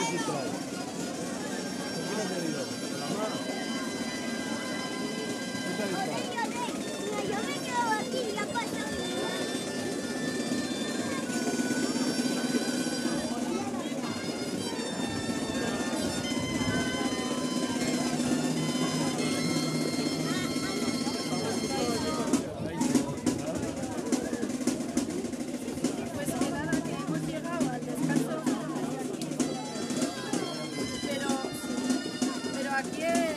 тоже правильно. Rock.